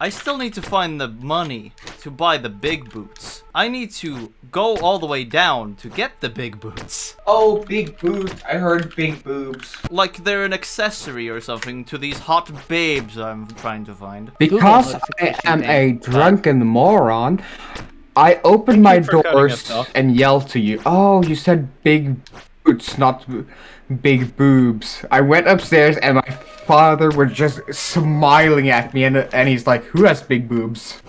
I still need to find the money to buy the big boots. I need to go all the way down to get the big boots. Oh, big boobs. I heard big boobs. Like they're an accessory or something to these hot babes I'm trying to find. Because I am a drunken moron, I opened my you for cutting doors and yelled to you. Oh, you said big boots, not big boobs. I went upstairs and my father was just smiling at me, and and he's like, "Who has big boobs?"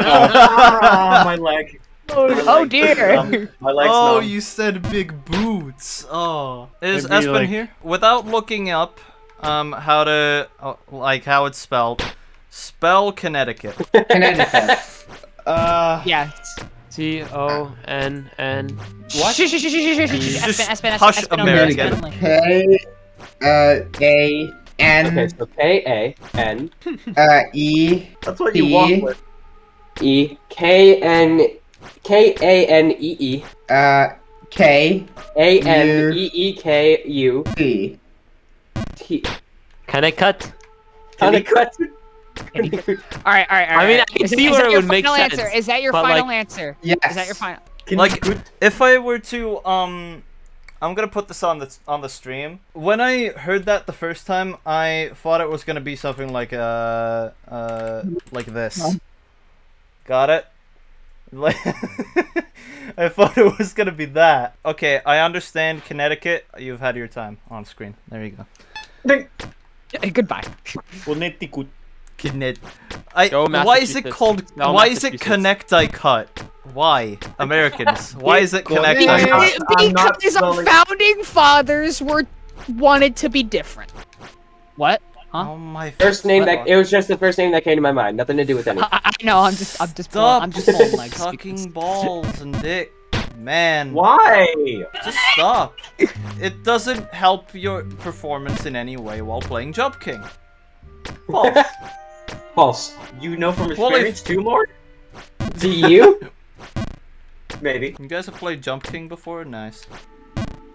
ah, my leg. Oh dear. Um, my leg's oh, numb. you said big boots. Oh, is Maybe, Espen like- here? Without looking up, um, how to uh, like how it's spelled, spell Connecticut. Connecticut. Uh, Yes. T O N N. What? Shh, shh, shh, shh, shh, shh, shh. Just Espen, Espen, Espen, hush Espen only, American. Espen. K, uh, A, N, Okay, so K A N uh, E, That's what you E. walk with. E K N K A N E E uh, K, A N E E K U T. T. Can I cut? Connecticut. All right, all right, all right. I mean, I can right. see is, where it would make final sense, Answer? Is that your final like- answer? Yes. Is that your final? Can Like, you- if I were to um, I'm gonna put this on the on the stream. When I heard that the first time, I thought it was gonna be something like uh uh like this. Got it? Like I thought it was gonna be that. Okay, I understand Connecticut. You've had your time on screen. There you go. Goodbye. Connecticut. Connect. I. Go why is it called? No, why is it Massachusetts. Connecticut? Why Americans? Why is it Go- Connecticut? I'm not- because our founding fathers were wanted to be different. What? Huh? Oh my. First name that it was just the first name that came to my mind. Nothing to do with anything. I, I know. I'm just. I'm just. Pulling, Stop I'm just pulling legs. sucking balls and dick. Man, Why? just stop. It doesn't help your performance in any way while playing Jump King. False. False. You know from Well, experience too, Lord? Do you? Maybe. You guys have played Jump King before? Nice.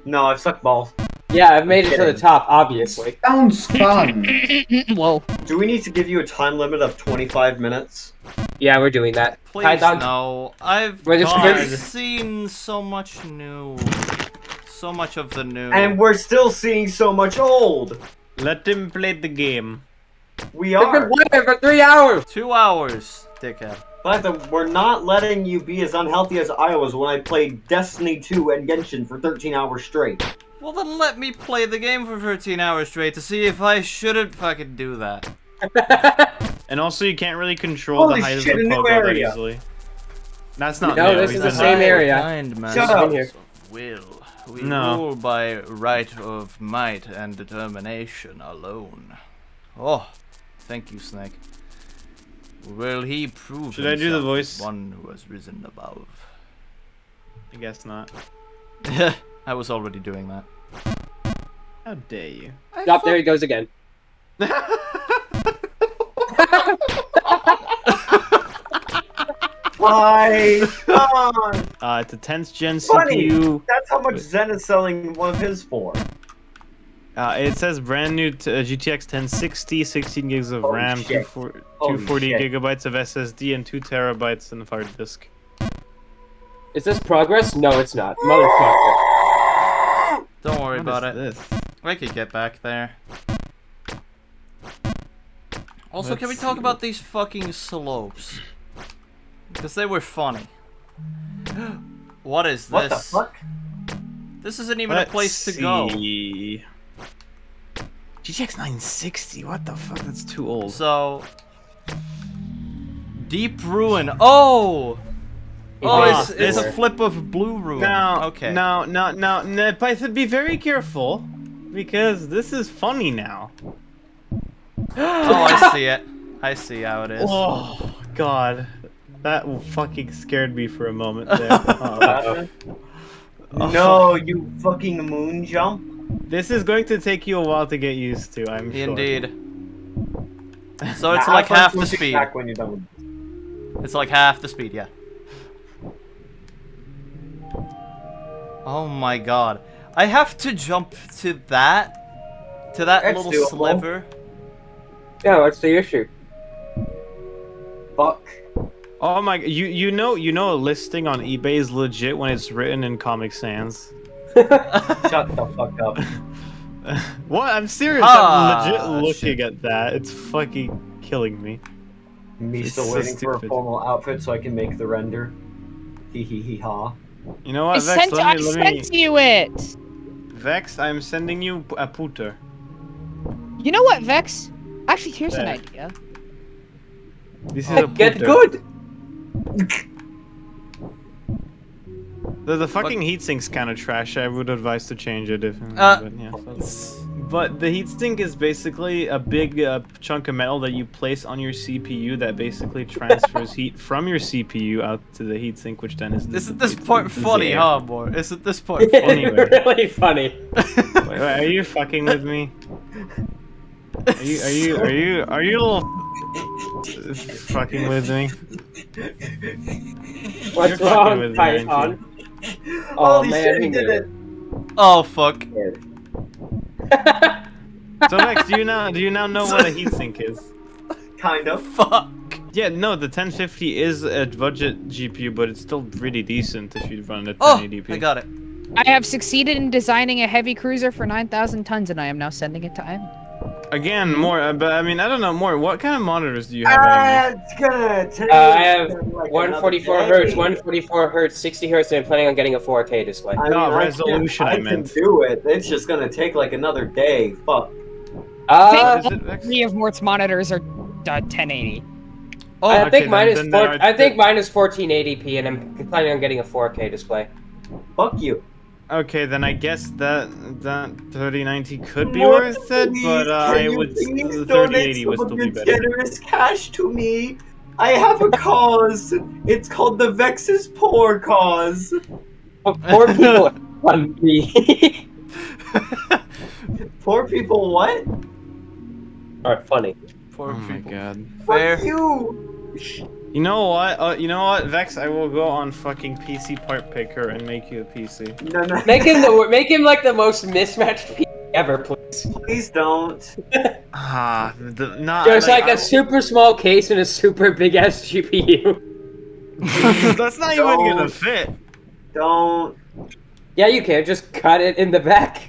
No, I've sucked balls. Yeah, I've made it to the top, obviously. Sounds fun. Whoa. Do we need to give you a time limit of 25 minutes? Yeah, we're doing that. Please Python- no. I've We're just- God, seen so much new. So much of the new. And we're still seeing so much old. Let him play the game. We I've been are. playing for three hours. Two hours, dickhead. But the, we're not letting you be as unhealthy as I was when I played Destiny 2 and Genshin for 13 hours straight. Well then let me play the game for 13 hours straight to see if I shouldn't fucking do that. And also, you can't really control Holy the height shit, of the new pogo that easily. That's not No, new. this he's is the same that. area. Kind man Shut up. Here. Will. We No. rule by right of might and determination alone. Oh, thank you, Snake. Will he prove Should I do the himself voice? one who has risen above? I guess not. I was already doing that. How dare you? Stop, there he goes again. Why? Come on! Uh, it's a 10th gen Funny. CPU. That's how much Zen is selling one of his for. Uh, it says brand new t- uh, GTX 1060, 16 gigs of Holy RAM, 240 Holy 240 gigabytes of SSD, and 2 terabytes in the hard disk. Is this progress? No, it's not. Motherfucker. Don't worry What about it. This? I could get back there. Also, can we talk see. about these fucking slopes? Because they were funny. what is this? What the this? fuck? This isn't even Let's a place to go. See. GTX 960. What the fuck? That's too old. So, deep ruin. Oh, oh, it's, it's a flip of blue ruin. Now, okay. Now, now, now, now, Python, be very careful because this is funny now. Oh, I see it. I see how it is. Oh God, that fucking scared me for a moment there. Uh, No, you fucking moon jump. This is going to take you a while to get used to. I'm sure. Indeed. So it's like half the speed. When you're. It's like half the speed, yeah. Oh my god. I have to jump to that to that That's little doable. sliver. Yeah, what's the issue? Fuck. Oh my! You you know you know a listing on eBay is legit when it's written in Comic Sans. Shut the fuck up. what? I'm serious. Ah, I'm legit looking shit. at that. It's fucking killing me. Me It's still so waiting for a formal outfit so I can make the render. Hee hee hee ha. You know I what, Vex? sent, I let me, let me... sent you it. Vex, I'm sending you a pooter. You know what, Vex? Actually, here's an idea. This is a Get pooter. good. The, the fucking heatsink's kind of trash. I would advise to change it if. Uh, but, yeah, so- but the heatsink is basically a big uh, chunk of metal that you place on your CPU that basically transfers heat from your CPU out to the heatsink, which then is. the- Isn't this it's- part it's funny, huh, boy? Isn't this part funny? Anyway. really funny. Wait, wait, are you fucking with me? Are you are you are you are you a little fucking with me? What's You're wrong, with Python? Oh Holy man, shit, he he did it. oh fuck. So Vex, do you now do you now know what a heatsink is? Kind of. Fuck. Yeah, no, the 1050 is a budget GPU, but it's still really decent if you run it at Oh, 1080p. I got it. I have succeeded in designing a heavy cruiser for 9,000 tons, and I am now sending it to Ivan. Again, more, uh, but I mean, I don't know more. What kind of monitors do you have? Amy? Ah, it's gonna take. Uh, I have like 144 another hertz, 144 hertz, 60 hertz, and I'm planning on getting a 4K display. I No, mean, I resolution, can, I I meant. can do it. It's just gonna take like another day. Fuck. Uh, What is it, Three of Mort's monitors are uh, 1080. Oh, I okay, think mine then- is then four, I think mine is 1480p, and I'm planning on getting a 4K display. Fuck you. Okay, then I guess that that 3090 could be What, worth it, please, but uh, I would please the donate 3080 would some still be better. generous cash to me. I have a cause. it's called the Vex's Poor Cause. But poor people on me. Poor people, what? Are funny. Poor Oh my people. god. Fair. Fuck you. You know what? Uh, you know what, Vex? I will go on fucking PC part picker and make you a PC. No, no. Make him the make him like the most mismatched piece ever, please. Please don't. Ah, the, not There's like, I- a super small case and a super big ass GPU. That's not even Don't. gonna fit. Don't. Yeah, you can just cut it in the back.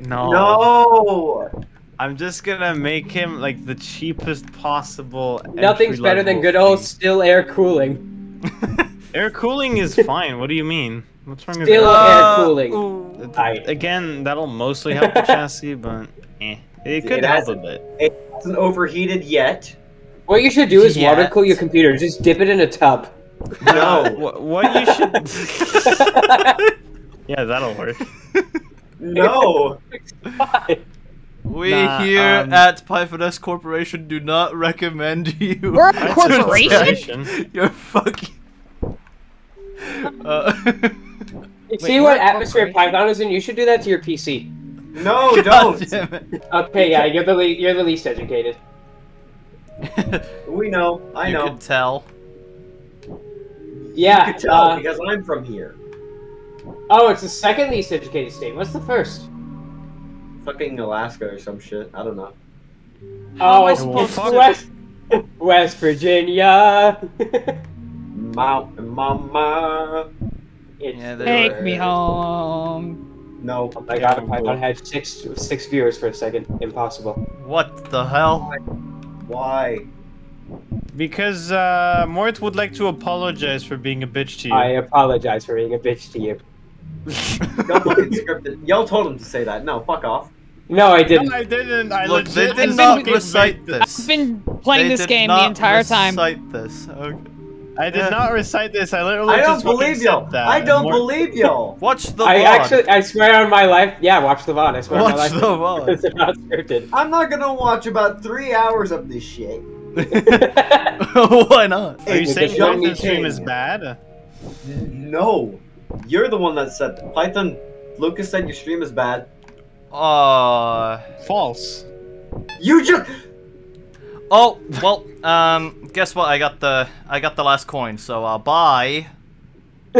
No. No. I'm just gonna make him like the cheapest possible. Nothing's better than good old still air cooling. Air cooling is fine. What do you mean? What's wrong with Still that? air Uh, cooling. ooh. I, Again, that'll mostly help the chassis, but eh. It could It help a bit. It hasn't overheated yet. what you should do is water cool your computer. Just dip it in a tub. No. What, what you should. yeah, that'll work. No. We Nah, here um, at Pythoness Corporation do not recommend you. We're a corporation? You're fucking. Uh, You see we're what atmosphere? Python is in? You should do that to your PC. No, God don't. Okay, yeah, you're the le- you're the least educated. We know. I you know. can tell. Yeah. You can tell uh, because I'm from here. oh, it's the second least educated state. What's the first? Fucking Alaska or some shit. I don't know. Oh, am I it's supposed to- West West Virginia. Mountain Mama. It's Yeah, Take were- me home. No. Oh my god, Python had six six viewers for a second. Impossible. What the hell? Why? Because uh, Mort would like to apologize for being a bitch to you. I apologize for being a bitch to you. Don't fucking scripted. Y'all told him to say that. No, fuck off. No, I didn't. No, I didn't. I Look, they did I've not been- recite this. I've been playing They this game the entire time. Recite this. Okay. I did Yeah. not recite this. I literally I don't believe y'all. that. I don't Mort- believe y'all. Watch the I VOD. actually, I swear on my life. Yeah, watch the VOD. I swear on my life. Watch life. the VOD. It's not scripted. I'm not gonna watch about three hours of this shit. Why not? Are you Hey, saying the Python stream King. is bad? No. You're the one that said that. Python. Lucas said your stream is bad. Uh. False. You just. Oh well. Um. Guess what? I got the I got the last coin. So uh, bye.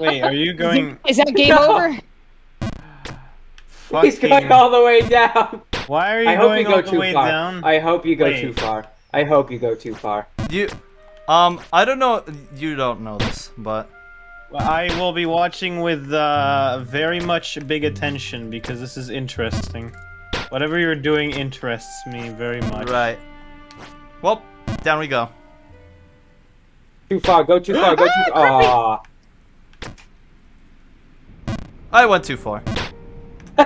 Wait, are you going Is that game No. over? He's going all the way down. Why are you I hope going you go all the too way far. down? I hope you go Wait. too far. I hope you go too far. You, um, I don't know. You don't know this, but I will be watching with uh, very much big attention because this is interesting. Whatever you're doing interests me very much. right. Well, down we go. Too far. Go too far. Go too far. Aw. I went too far. Hey,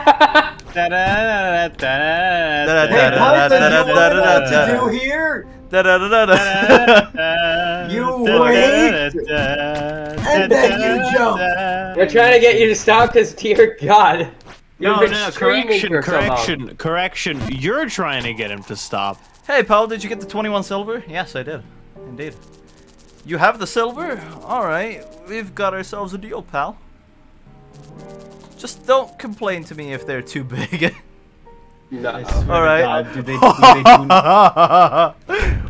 you what I'm to do here? Da-da-da-da-da. You wait, and then you jump. We're trying to get you to stop because, dear God, you've No, been no, screaming correction, for correction, correction. You're trying to get him to stop. Hey, pal, did you get the 21 silver? Yes, I did. Indeed. You have the silver? Alright, we've got ourselves a deal, pal. Just don't complain to me if they're too big. No. Alright. God, do they, do they do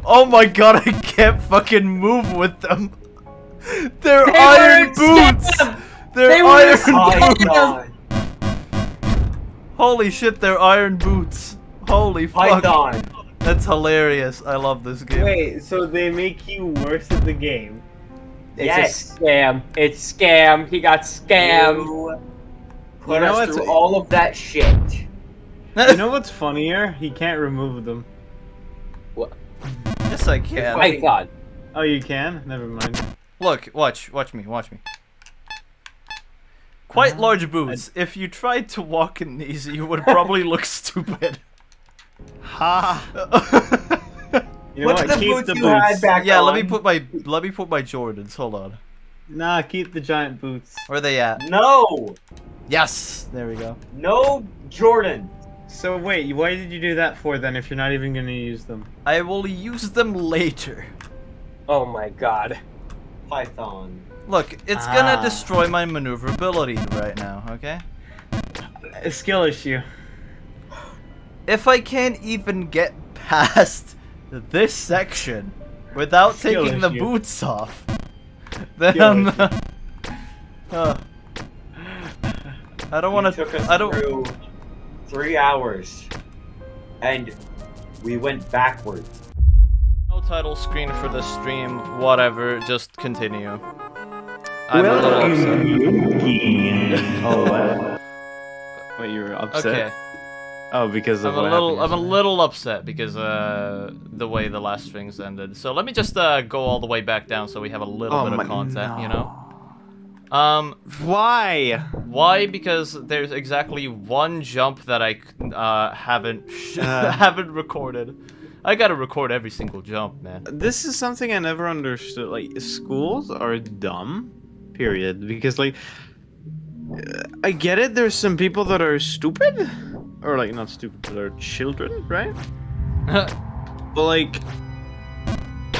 oh my god, I can't fucking move with them. They're They iron boots! scam! They're They were iron scam! boots! Oh, Holy shit, they're iron boots. Holy fuck. Python. That's hilarious. I love this game. Wait, so they make you worse at the game? It's Yes. a scam. It's scam. He got scammed. You put You know us what's- through all of that shit. You know what's funnier? He can't remove them. What? Yes, I can. Python. Oh, you can? Never mind. Look, watch, watch me, watch me. Quite uh-huh. large boots. If you tried to walk in these, you would probably look stupid. Ha! You know What's what? the Keep boots the you boots. had back yeah, on? let me put my let me put my Jordans. Hold on. Nah, keep the giant boots. Where are they at? No, Yes, there we go. no Jordan. So wait, why did you do that for then if you're not even gonna use them? I will use them later. Oh my God. Python. Look, it's gonna Ah. destroy my maneuverability right now. Okay. A skill issue. If I can't even get past this section without Skill taking the boots off, then I'm Uh, I don't want to. took I don't. Through three hours, and we went backwards. No title screen for the stream. Whatever. Just continue. I'm a little upset. oh, wow. Wait, you were upset? Okay. Oh, because of I'm a little. happened I'm a little upset because uh the way the last strings ended. So let me just uh go all the way back down so we have a little Oh bit of content. You know. Um. Why? Why? Because there's exactly one jump that I uh, haven't Uh. haven't recorded. I gotta record every single jump, man. This is something I never understood. Like, schools are dumb, period. Because, like, I get it, there's some people that are stupid. Or, like, not stupid, but are children, right? But, like,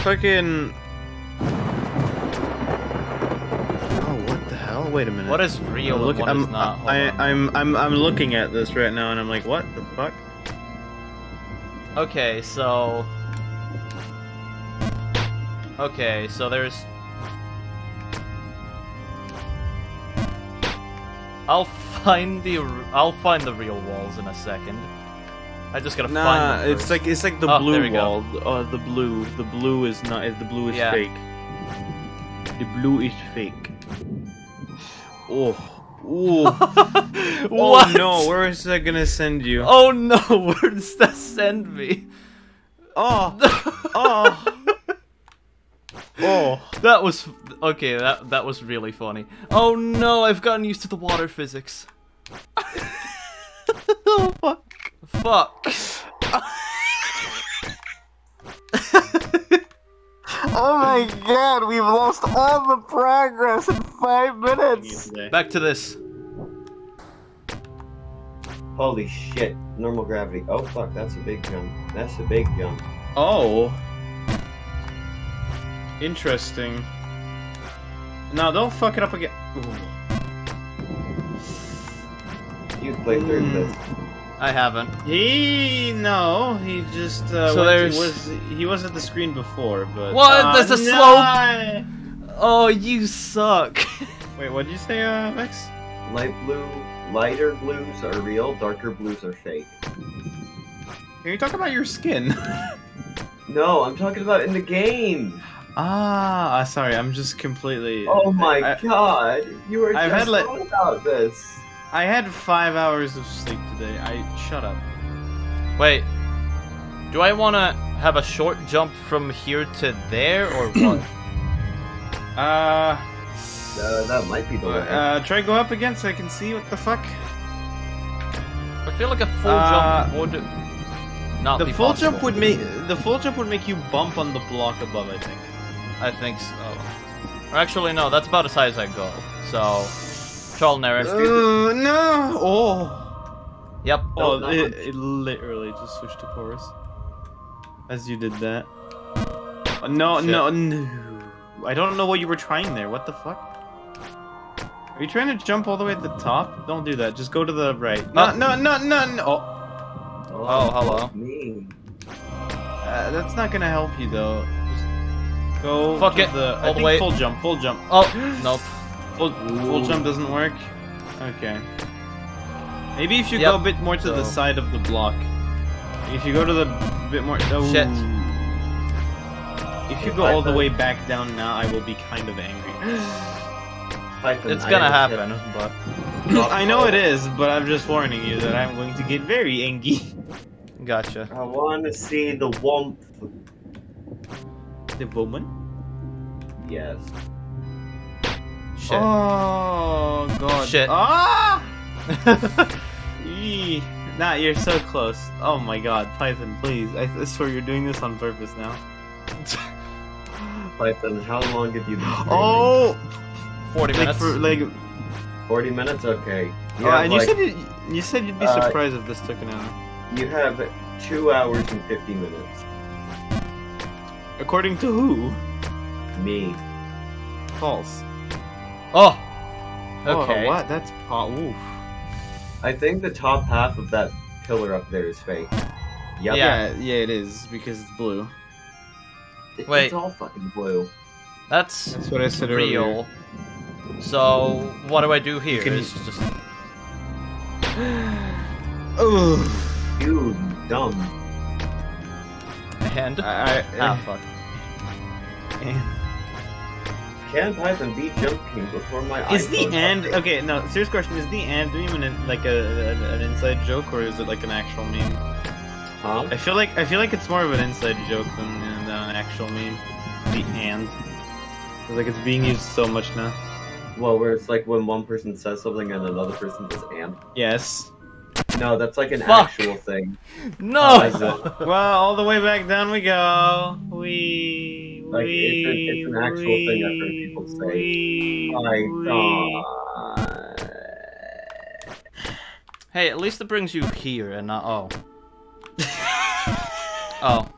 fucking. Wait a minute. what is real I'm and what I'm, is not? Hold I, on. I'm, I'm, I'm looking at this right now, and I'm like, what the fuck? Okay, so. Okay, so there's. I'll find the I'll find the real walls in a second. I just gotta Nah, find them it's like it's like the Oh, blue wall. Uh, the blue, the blue is not. The blue is Yeah. fake. The blue is fake. Oh, oh, oh no! Where is that gonna send you? Oh no! Where does that send me? Oh, oh, oh! That was okay. That that was really funny. Oh no! I've gotten used to the water physics. oh fuck! Fuck. Oh my god! We've lost all the progress in five minutes. Back to this. Holy shit. Normal gravity. Oh fuck, that's a big jump. That's a big jump. Oh. Interesting. Now don't fuck it up again. Ooh. You played through Hmm. this. I haven't. He no, he just uh, So went- there's- was he was at the screen before, but What? Uh, There's a no! Oh, you suck. Wait, what did you say, uh, Vex? Light blue, lighter blues are real, darker blues are fake. Can you talk about your skin? No, I'm talking about in the game. ah, sorry, I'm just completely. Oh my I- god, you were I've just had, like- talking about this. I had five hours of sleep today. I shut up. Wait. Do I want to have a short jump from here to there or what? Uh, Uh, that might be the way. uh, try go up again so I can see what the fuck. I feel like a full Uh, jump would not The be full possible. jump would make the full jump would make you bump on the block above. I think. I think so. Or actually, no, that's about as high as I go. So, trial and. Uh, no. Oh. Yep. Oh, no. it, it literally just switched to chorus. As you did that. Uh, No, Shit. no, no. I don't know what you were trying there. What the fuck? Are you trying to jump all the way at the top? Don't do that. Just go to the right. No, no, no, no, no. Oh. Oh, hello. Me. Uh, that's not gonna help you though. Just go. Fuck to it. The, I All think way. full jump. Full jump. Oh, nope. Full, full jump doesn't work. Okay. Maybe if you Yep. go a bit more to the side of the block. If you go to the bit more. Oh. Shit. If you go all the way back down now, I will be kind of angry. It's gonna happen, but I know it is, but I'm just warning you that I'm going to get very angry. gotcha. I want to see the warmth. The woman? Yes. Shit. Oh god. Shit. Ah! Eee. Nah, you're so close. Oh my god, Python, please. I I swear you're doing this on purpose now. Python, how long have you been streaming? Oh! 40 Like minutes. for like. 40 minutes? Okay. Oh, and you said you, you said you'd be uh, surprised if this took an hour. you have 2 hours and 50 minutes. According to who? Me. False. Oh. Oh, Okay. what? That's oh, oof. I think the top half of that pillar up there is fake. Yep. Yeah. Yeah, yeah, it is because it's blue. It- Wait. It's all fucking blue. That's That's what I said earlier. real. So, what do I do here? can- Is just Ugh. You dumb. and I, I, ah fuck. Can Python beat Jump King before my Is the and update? okay? No, serious question. Is the and even an, like a, an, an inside joke or is it like an actual meme? Huh? I feel like I feel like it's more of an inside joke than, than an actual meme. The and. 'Cause, like it's being used so much now. Well, where it's like when one person says something and another person says and. Yes. No, that's like an Fuck. actual thing. No. Well, all the way back down we go. We. Like, it's a- it's an actual thing I've heard people say. Python. hey, at least it brings you here and not oh. oh.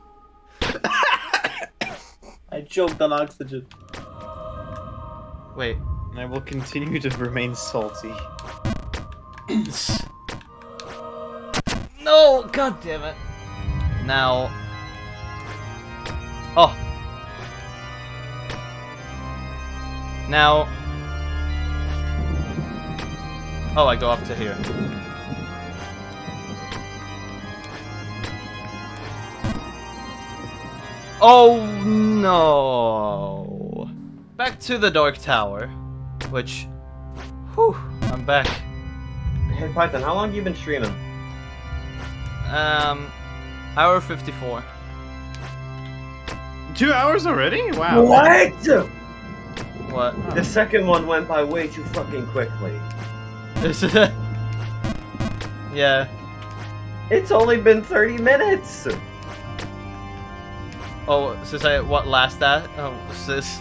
I choked on oxygen. Wait. And I will continue to remain salty. No, god damn it. Now. Oh. Now. Oh, I go up to here. Oh no. Back to the Dark Tower. Which. Whew, I'm back. Hey Python, how long have you been streaming? Um, hour 54. Two hours already? Wow. What? What? The second one went by way too fucking quickly. This Is it? yeah. It's only been 30 minutes! Oh, since I what last that? Oh, since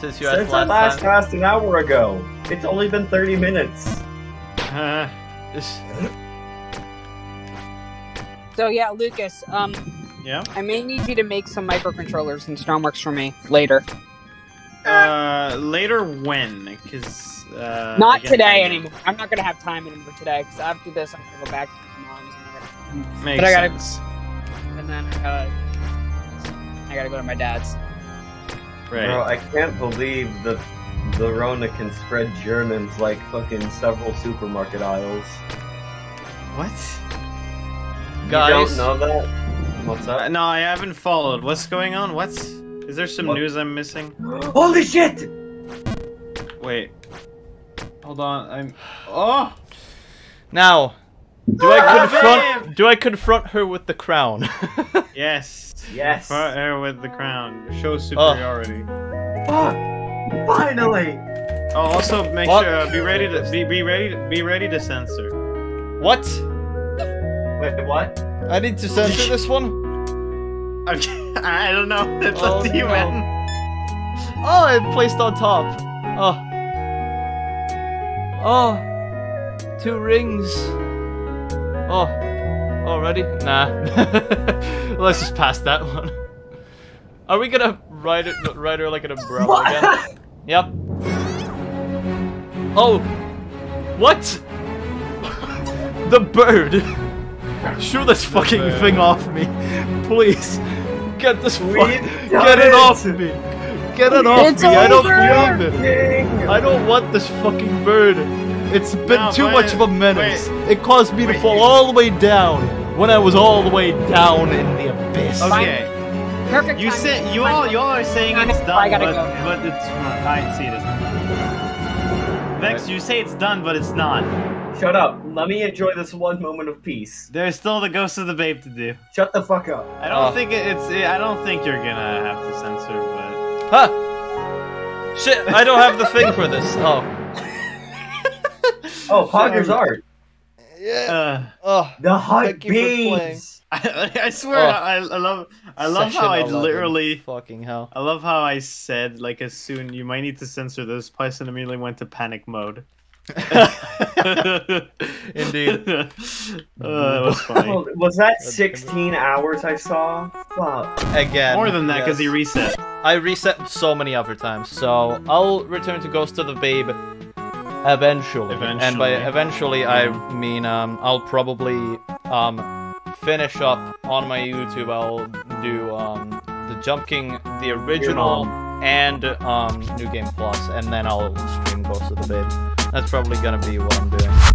since you asked Since asked I last last time. asked an hour ago. It's only been 30 minutes. Uh, Is- So yeah, Lucas, um, yeah. I may need you to make some microcontrollers and Stoneworks for me later. Uh, later when? Because uh, Not today anymore. I'm not gonna have time anymore today because after this I'm gonna go back to my mom's and, I Makes But I gotta- sense. gotta, and then I gotta, I gotta go to my dad's. Right. Bro, I can't believe the the Rona can spread Germans like fucking several supermarket aisles. what? Guys, You don't know that? What's Uh, up? no, I haven't followed. What's going on? What's is there some What? news I'm missing? Holy shit! Wait. Hold on. I'm. Oh. now, do I confront? Do I confront her with the crown? Yes. Yes. Front air with the crown. Show superiority. Fuck! Finally! Oh, also make What? sure uh, be ready to be be ready to be ready to censor. what? Wait, what? I need to censor this one. Okay, I don't know. It's Oh, up to you, no. man. Oh, it placed on top. Oh. Oh. Two rings. Oh. oh Already? Nah. Let's just pass that one. Are we gonna ride it ride her like an umbrella again? Yep. Oh. What? the bird. Shoo this fucking thing off me. Please. Get this fuck. Get it it. off me. Get it off It's me. I don't over. want it. I don't want this fucking bird. It's been No, too much of a menace. wait. it caused me to fall you- all the way down when I was all the way down in the abyss. Okay. Perfect. You timing. say you all you all are saying I it's done, I gotta but, go. but it's I see it as. Vex, you say it's done, but it's not. Shut up. Let me enjoy this one moment of peace. There's still the ghost of the babe to do. Shut the fuck up. I don't Oh. think it's. I don't think you're gonna have to censor, but Huh? Shit, I don't have the thing for this. Oh. Oh, Pogger's art. Yeah. uh, Oh. The hot Thank you for playing. beans. I, I swear, Oh. I, I love. I love Session how I 11. literally. Fucking hell. I love how I said like as soon you might need to censor this. Python immediately went to panic mode. Indeed. uh, that was funny. Oh, was that 16 hours I saw? Fuck. Again. More than that, because yes. he reset. I reset so many other times, so I'll return to Ghost of the Babe eventually. eventually. And by Eventually. eventually, I mean um, I'll probably um, finish up on my YouTube. I'll do um, the Jump King, the original, and um, New Game Plus, and then I'll stream Ghost of the Babe. That's probably gonna be what I'm doing.